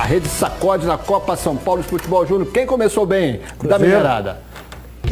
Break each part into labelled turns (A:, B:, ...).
A: A rede sacode na Copa São Paulo de Futebol Júnior. Quem começou bem da Mineirada?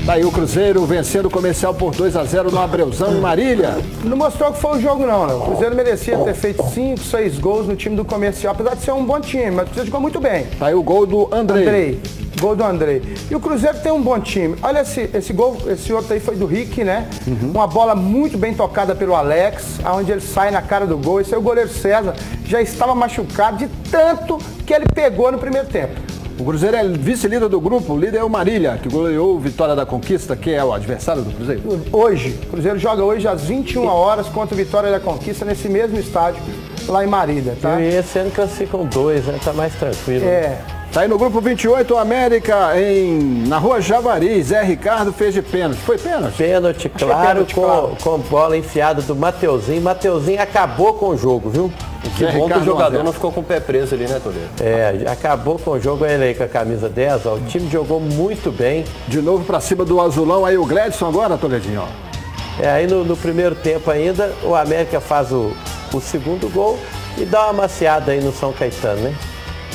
A: Daí o Cruzeiro vencendo o comercial por 2 a 0 no Abreuzão em Marília.
B: Não mostrou que foi o jogo, não, né? O Cruzeiro merecia ter feito 5, 6 gols no time do comercial, apesar de ser um bom time, mas o Cruzeiro jogou muito bem.
A: Daí o gol do Andrei.
B: Andrei. Gol do Andrei. E o Cruzeiro tem um bom time. Olha esse, esse gol, esse outro aí foi do Rick, né? Uma bola muito bem tocada pelo Alex, aonde ele sai na cara do gol. Esse é o goleiro César. Já estava machucado de tanto que ele pegou no primeiro tempo.
A: O Cruzeiro é vice-líder do grupo, o líder é o Marília, que goleou o Vitória da Conquista, que é o adversário do Cruzeiro.
B: Hoje, o Cruzeiro joga hoje às 21 horas contra o Vitória da Conquista nesse mesmo estádio lá em Marília, tá?
C: E esse ano classificam dois, né? Tá mais tranquilo.
B: É.
A: Tá aí no grupo 28, o América em, na rua Javari. Zé Ricardo fez de pênalti. Foi pênalti?
C: Pênalti,
B: que
C: claro,
B: pênalti,
C: com,
B: claro.
C: com bola enfiada do Mateuzinho. Mateuzinho acabou com o jogo, viu?
D: Que
A: Zé
D: bom que
A: Ricardo
D: o jogador não ficou com o pé preso ali, né, Toledo?
C: É, acabou com o jogo ele aí com a camisa 10, ó. O time jogou muito bem.
A: De novo pra cima do azulão. Aí o Gledson agora, Toledinho, ó.
C: É, aí no, no primeiro tempo ainda, o América faz o, o segundo gol e dá uma maciada aí no São Caetano, né?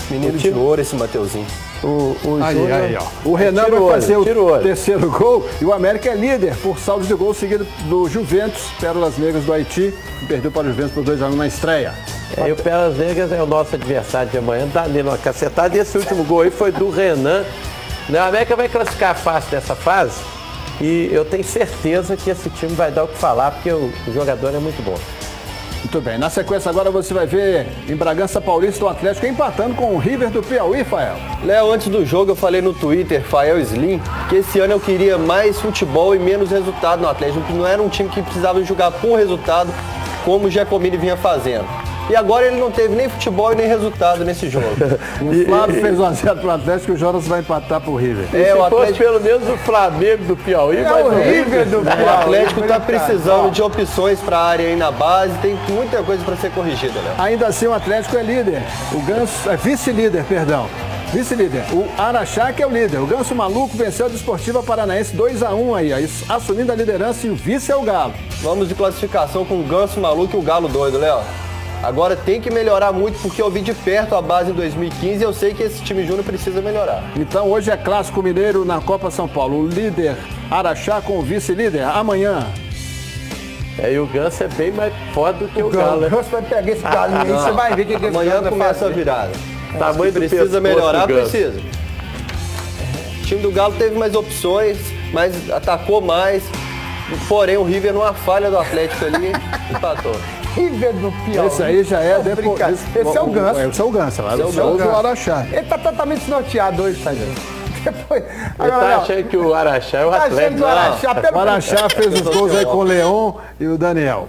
D: Menino
C: O
D: de ouro esse Mateuzinho.
C: O, o
A: Aí,
C: Júnior-
A: aí, ó. O Renan
C: Tira
A: vai
C: olho,
A: fazer o
C: olho.
A: terceiro gol e o América é líder por saldo de gol seguido do Juventus, Pérolas Negras do Haiti, que perdeu para o Juventus por 2x1 na estreia.
C: É, e o Pelas Negras é o nosso adversário de amanhã, dá nele uma cacetada. E esse último gol aí foi do Renan. Né, A América vai classificar fácil nessa fase e eu tenho certeza que esse time vai dar o que falar, porque o, o jogador é muito bom.
A: Muito bem. Na sequência agora você vai ver em Bragança Paulista o Atlético empatando com o River do Piauí, Fael.
D: Léo, antes do jogo eu falei no Twitter, Fael Slim, que esse ano eu queria mais futebol e menos resultado no Atlético. Não era um time que precisava jogar por resultado, como o Giacomini vinha fazendo. E agora ele não teve nem futebol e nem resultado nesse jogo.
A: O Flávio fez 1x0 pro Atlético e o Jonas vai empatar pro River.
D: É,
C: Se
D: o
C: fosse
D: Atlético,
C: pelo menos o Flamengo do Piauí,
B: É
C: mas
B: o River do
D: o
B: Piauí,
D: Atlético tá precisando de opções para a área aí na base, tem muita coisa para ser corrigida, Léo.
A: Ainda assim o Atlético é líder. O Ganso é vice-líder, perdão. Vice-líder. O Araxá que é o líder. O Ganso Maluco venceu a Desportiva Paranaense 2x1 aí, aí, assumindo a liderança e o vice é o Galo.
D: Vamos de classificação com o Ganso Maluco e o Galo doido, Léo. Agora tem que melhorar muito porque eu vi de perto a base em 2015 e eu sei que esse time júnior precisa melhorar.
A: Então hoje é Clássico Mineiro na Copa São Paulo. O líder Araxá com o vice-líder. Amanhã.
C: É, e o Ganso é bem mais foda do que o,
B: O
C: Galo. né?
B: Ganso vai pegar esse galinho aí, você vai ver o que,
D: Amanhã começa a virada.
C: Tamanho do
D: Precisa melhorar, precisa. O time do Galo teve mais opções, mas atacou mais. Porém, o River, numa falha do Atlético ali, empatou.
B: River do Piauí.
A: Esse aí já é depois.
B: brincadeira. Esse é o Ganso.
A: Esse é o Ganso. Esse é o,
B: Esse é o
A: do
B: Ganso.
A: Araxá.
B: Ele tá totalmente desnorteado hoje, Sérgio. Depois.
C: Ele
B: Agora,
C: tá achando que o Araxá é o
B: tá achando que
C: Atlético.
B: o Araxá,
A: O
B: pelo
A: Araxá fez os gols aí com o Leon e o Daniel.